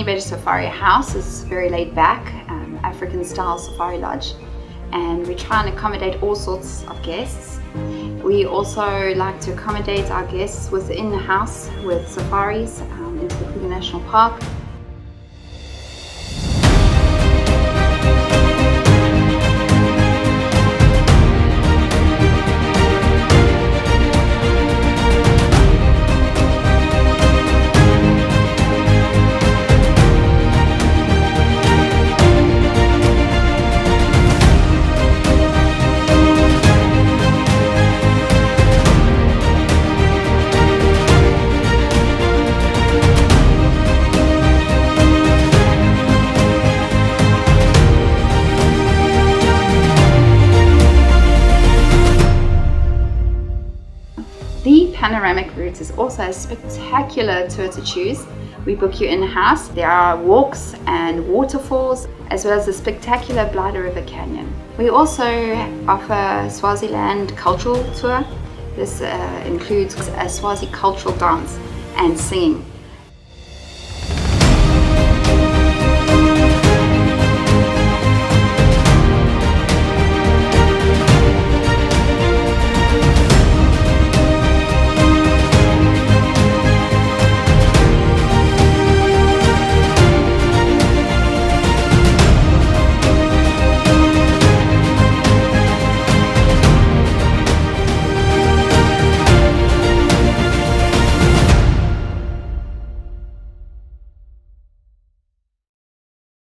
Honey Safari House is very laid back, um, African style safari lodge. And we try and accommodate all sorts of guests. We also like to accommodate our guests within the house with safaris um, into the Kruger National Park The panoramic route is also a spectacular tour to choose. We book you in-house. There are walks and waterfalls, as well as a spectacular Blyde River Canyon. We also offer Swaziland cultural tour. This uh, includes a Swazi cultural dance and singing.